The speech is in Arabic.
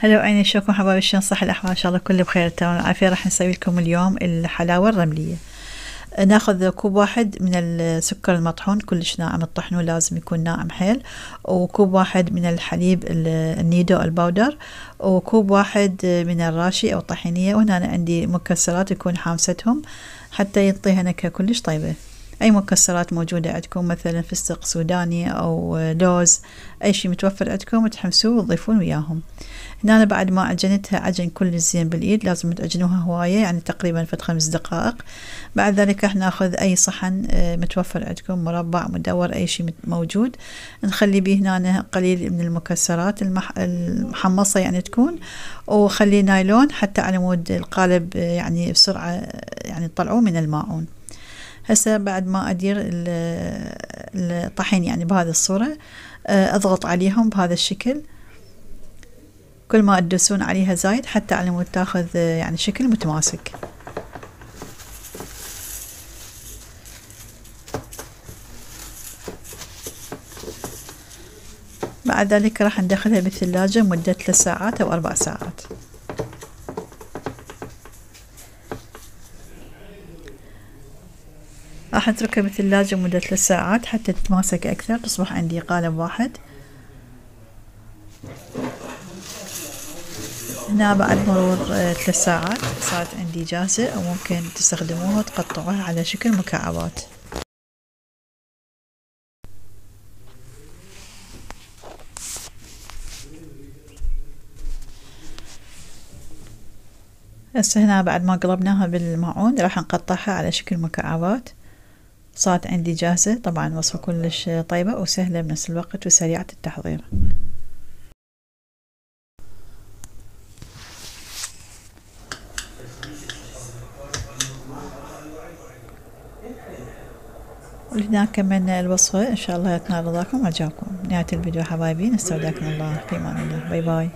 هلا وعيني شلونكم حبايبي شلون صح الأحوال إن شاء الله كله بخير تمام. العافية راح نسوي لكم اليوم الحلاوة الرملية. ناخذ كوب واحد من السكر المطحون كلش ناعم المطحون لازم يكون ناعم حيل. وكوب واحد من الحليب النيدو ال powder. وكوب واحد من الراشي أو الطحينية. وهنا أنا عندي مكسرات يكون حامستهم حتى يعطيها نكهة كلش طيبة. أي مكسرات موجودة عندكم؟ مثلا فستق سوداني أو لوز أي شيء متوفر عندكم تحمسوه وتضيفون وياهم. هنا أنا بعد ما عجنتها عجن كل زين بالإيد لازم تعجنوها هواية يعني تقريبا فد خمس دقائق. بعد ذلك راح نأخذ أي صحن آه، متوفر عندكم مربع مدور أي شيء موجود. نخلي به هنا قليل من المكسرات المح... المحمصة يعني تكون. وخلي نايلون حتى على مود القالب آه، يعني بسرعة آه، يعني تطلعوه من الماعون هسه بعد ما أدير الطحين يعني بهذه الصورة آه، أضغط عليهم بهذا الشكل. كل ما تدوسون عليها زايد حتى على مود تاخذ آه، يعني شكل متماسك. بعد ذلك راح ندخلها بالثلاجة مدة ثلاث ساعات أو أربع ساعات. راح اتركها بالثلاجة مدة ثلاث ساعات حتى تتماسك أكثر. تصبح عندي قالب واحد. هنا بعد مرور آه، ثلاث ساعات صارت عندي جاهزة أو ممكن تستخدموها وتقطعوها على شكل مكعبات. هسه هنا بعد ما قلبناها بالماعون راح نقطعها على شكل مكعبات. صارت عندي جاهزة. طبعا وصفة كلش طيبة وسهلة بنفس الوقت وسريعة التحضير. ولهنا كملنا الوصفة. إن شاء الله تنال رضاكم وعجابكم نهاية الفيديو حبايبي. نستودعكم الله. في أمان الله. باي باي